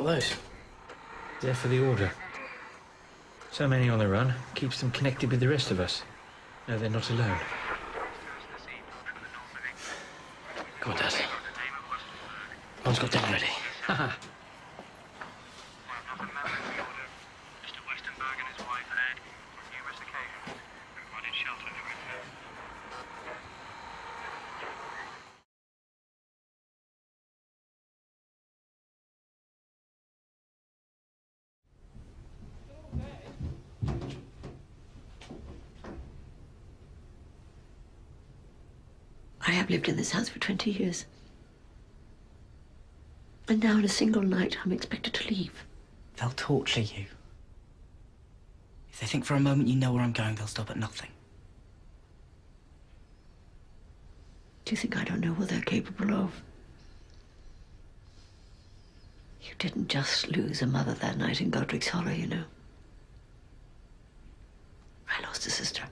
What are those? They're for the Order. So many on the run keeps them connected with the rest of us. No, they're not alone. On, Dad. Mom's got dinner ready. I have lived in this house for 20 years. And now, in a single night, I'm expected to leave. They'll torture you. If they think for a moment you know where I'm going, they'll stop at nothing. Do you think I don't know what they're capable of? You didn't just lose a mother that night in Godric's Hollow, you know. I lost a sister.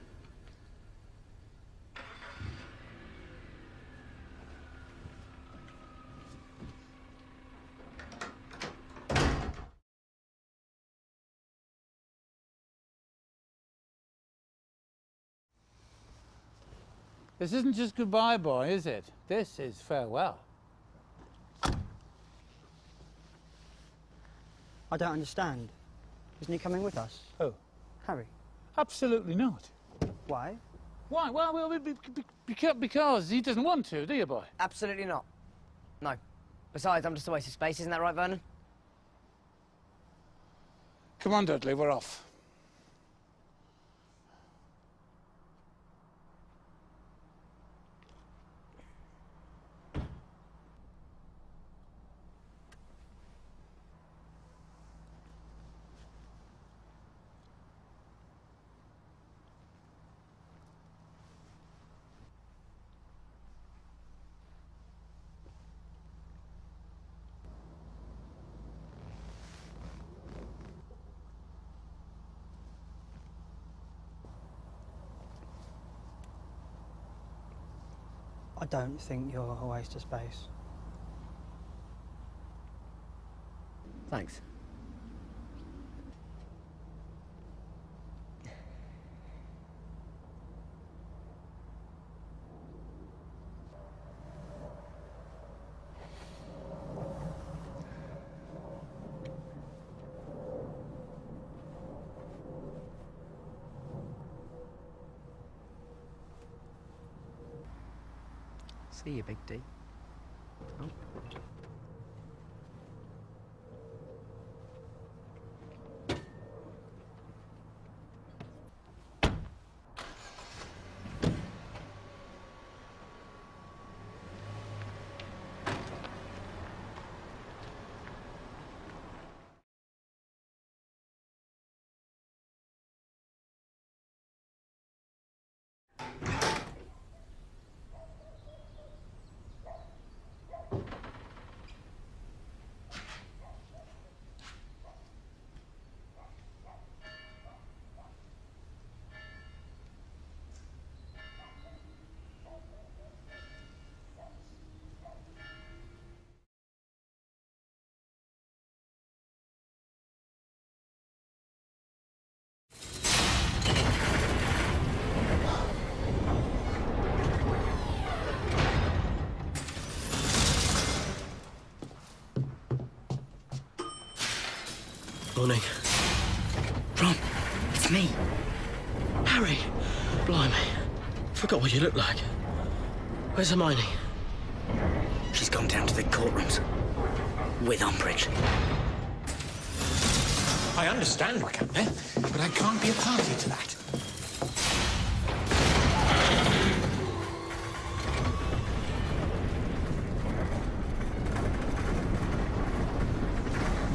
This isn't just goodbye, boy, is it? This is farewell. I don't understand. Isn't he coming with us? Who? Harry. Absolutely not. Why? Why? Well, well be, be, because, because he doesn't want to, do you, boy? Absolutely not. No. Besides, I'm just a waste of space, isn't that right, Vernon? Come on, Dudley, we're off. I don't think you're a waste of space. Thanks. See you, Big D. Oh. Morning. Ron, it's me. Harry! Blimey. Forgot what you look like. Where's Hermione? She's gone down to the courtrooms. With Umbridge. I understand what happened but I can't be a party to that.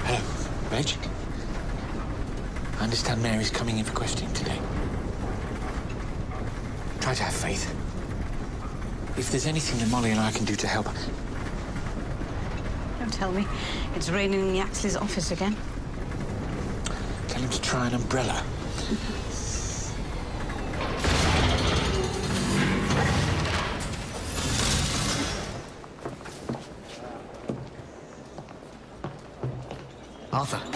Hello, Reg. I understand Mary's coming in for questioning today. Try to have faith. If there's anything that Molly and I can do to help, Don't tell me. It's raining in the Yaxley's office again. tell him to try an umbrella. Arthur.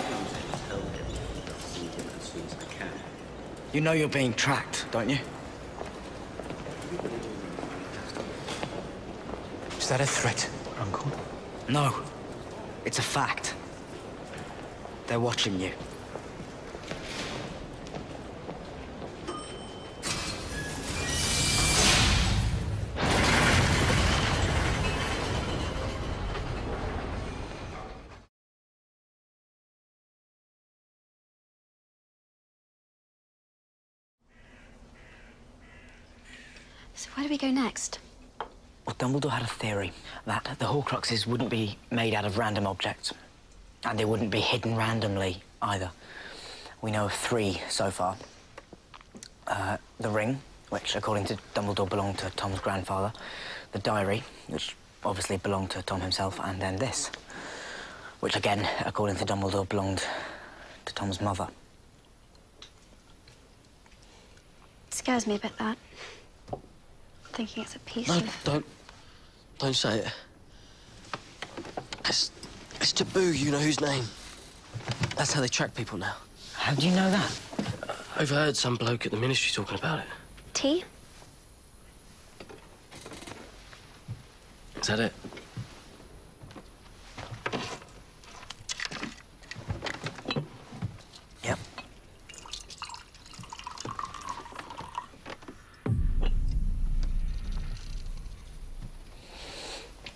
You know you're being tracked, don't you? Is that a threat, Uncle? No. It's a fact. They're watching you. So where do we go next? Well, Dumbledore had a theory that the Horcruxes wouldn't be made out of random objects, and they wouldn't be hidden randomly either. We know of three so far. Uh, the ring, which, according to Dumbledore, belonged to Tom's grandfather. The diary, which obviously belonged to Tom himself, and then this, which again, according to Dumbledore, belonged to Tom's mother. It scares me a bit, that. Thinking it's a piece No, of... don't. Don't say it. It's. It's taboo, you know whose name. That's how they track people now. How do you know that? I overheard some bloke at the ministry talking about it. Tea? Is that it? Yep.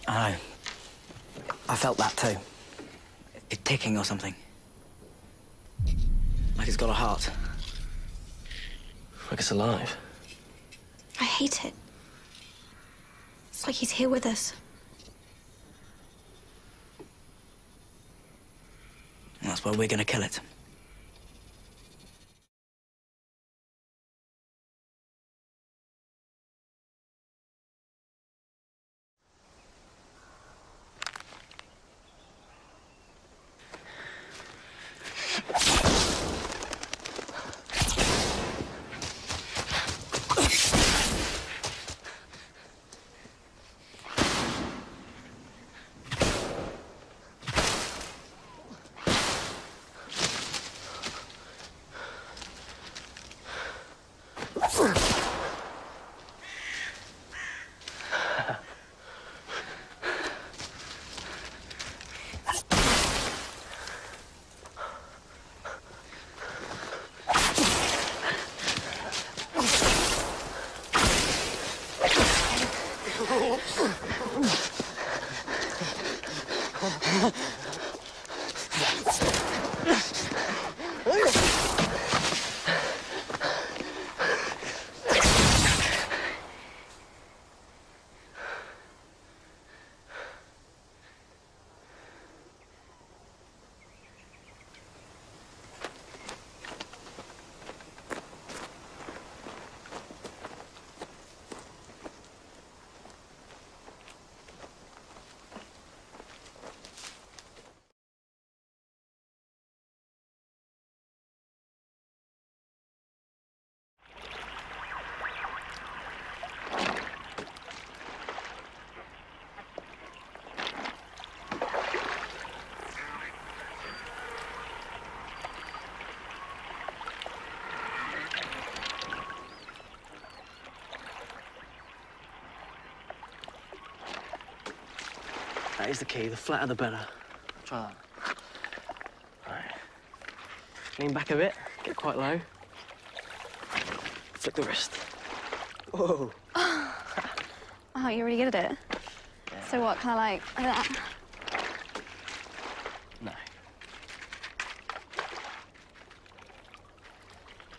I know. I felt. It ticking or something. Like it's got a heart. Like it's alive. I hate it. It's like he's here with us. And that's why we're gonna kill it. That is the key. The flatter, the better. Try that. Right. Lean back a bit. Get quite low. Flick the wrist. Whoa. Oh, you're really good at it. So what, kind of like, like that? No.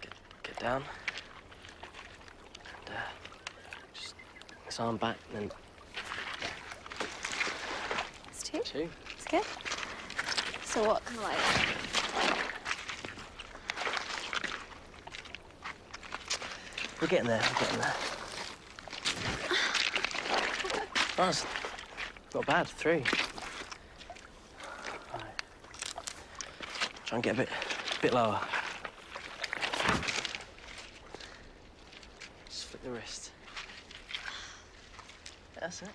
Get, get down. And, uh, just this arm back, and then two. two. It's good. So what, of like... We're getting there. We're getting there. Nice. Not bad. Three. Right. Try and get a bit, bit lower. Just flick the wrist. That's it.